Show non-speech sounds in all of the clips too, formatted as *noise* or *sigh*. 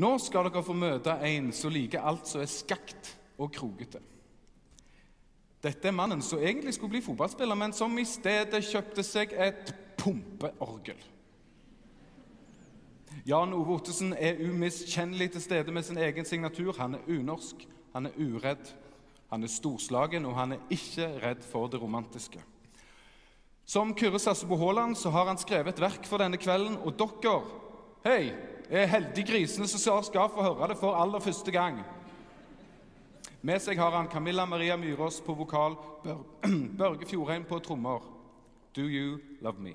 Nå skal dere få møte en som liker alt som er skakt og krokete. Dette er mannen som egentlig skulle bli fotballspiller, men som i stedet kjøpte seg et pumpeorgel. Jan Ove Ottesen er umiskjennelig til stede med sin egen signatur. Han er unorsk, han er uredd, han er storslagen, og han er ikke redd for det romantiske. Som Kyrre Sassebo Haaland så har han skrevet et verk for denne kvelden, og dere, hei, er heldige grisene som skal få høre det for aller første gang. Med seg har han Camilla Maria Myrås på vokal, Bør *clears throat* Børge Fjordheim på trommer. Do you love me?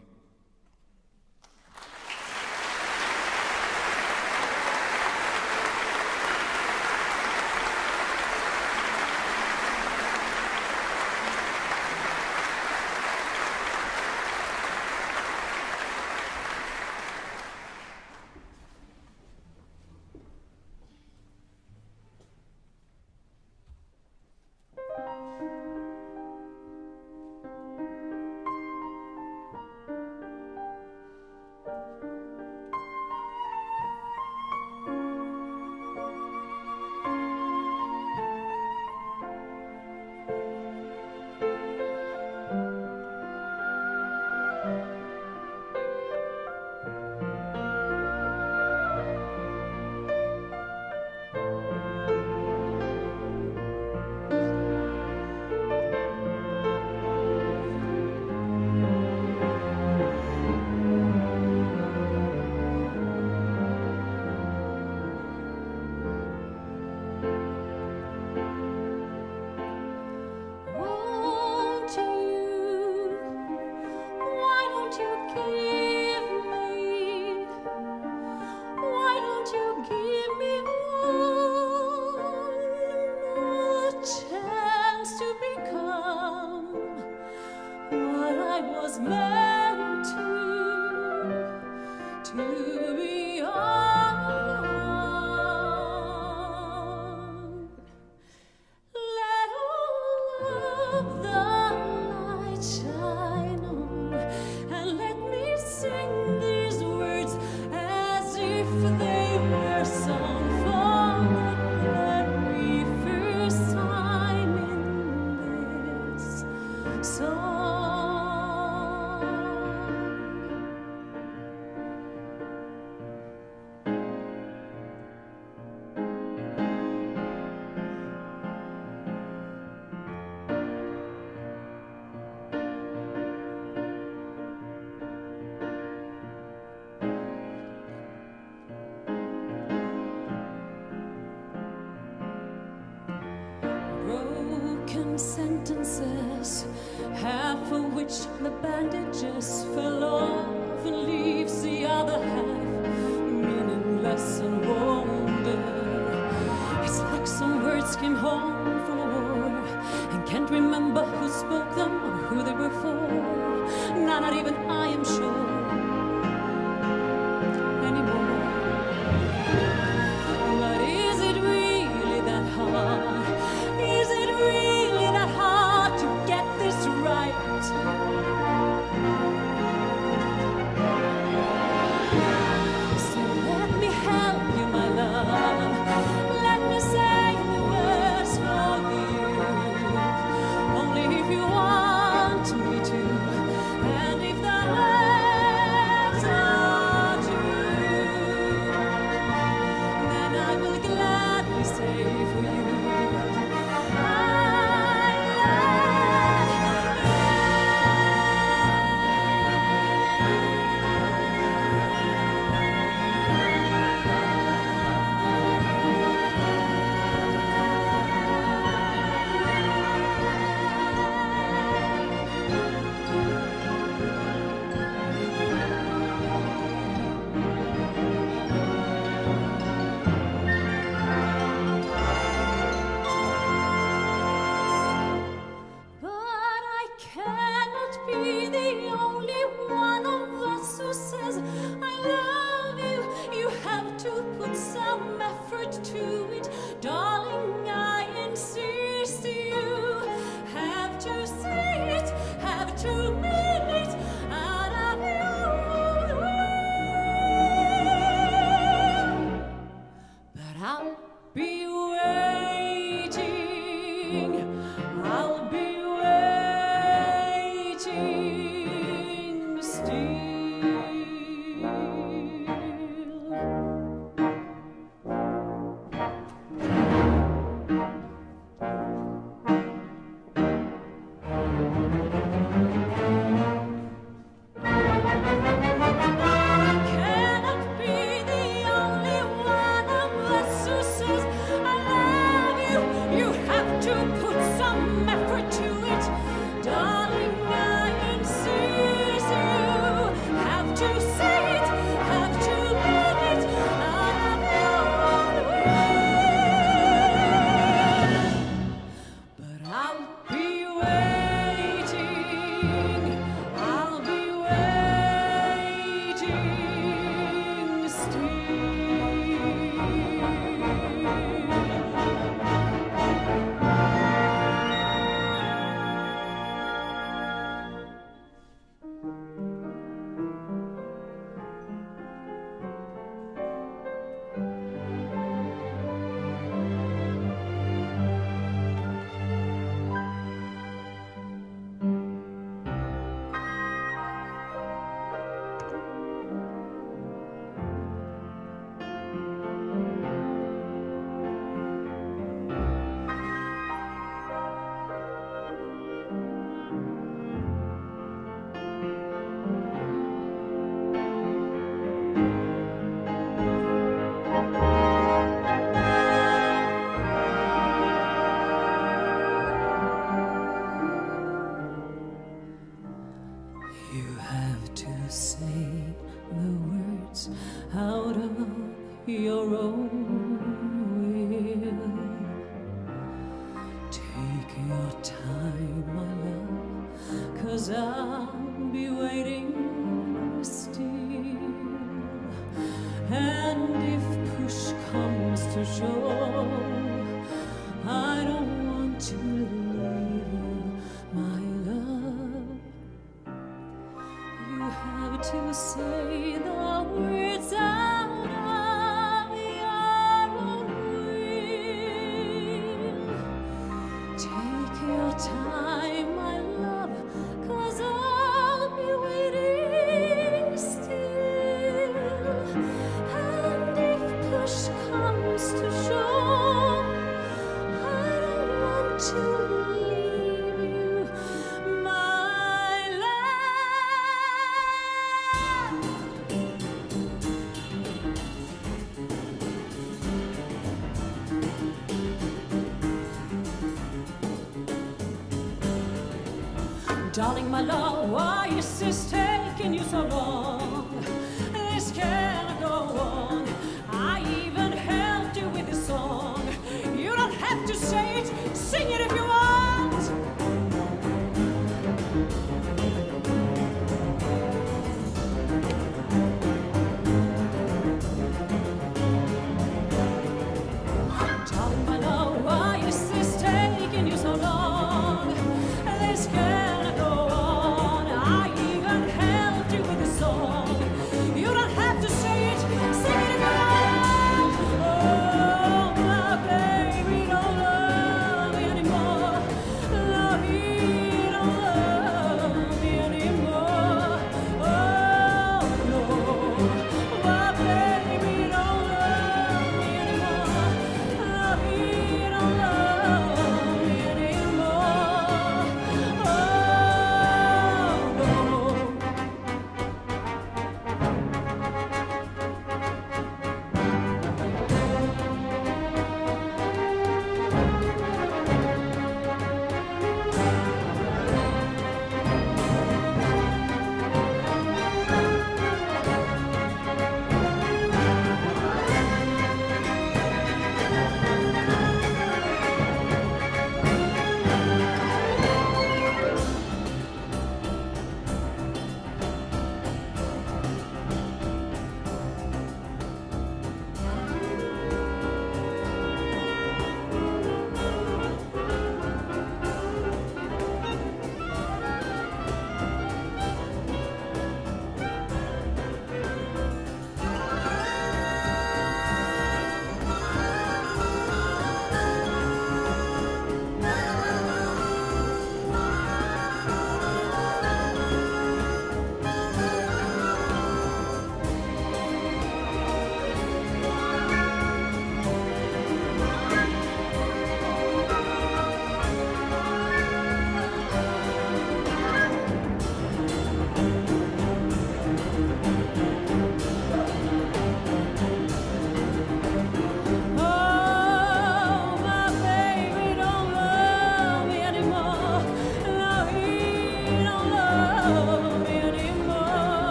Sing sentences, half of which the bandages fell off, so Darling, my love, why is this taking you so long?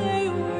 They were